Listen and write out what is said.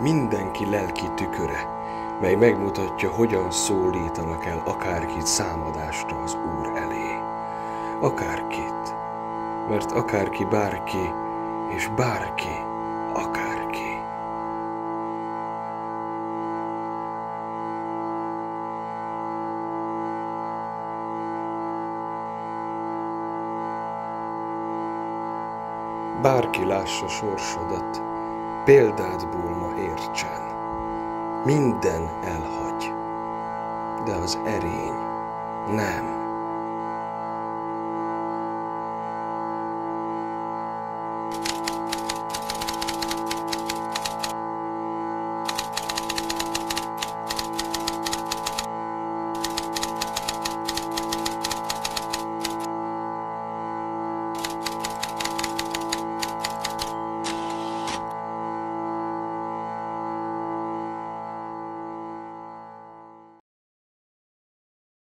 mindenki lelki tüköre, mely megmutatja, hogyan szólítanak el akárkit számadásra az Úr elé. Akárkit, mert akárki bárki, és bárki akárki. Bárki lássa sorsodat, példádból ma értsen. Minden elhagy, de az erény nem.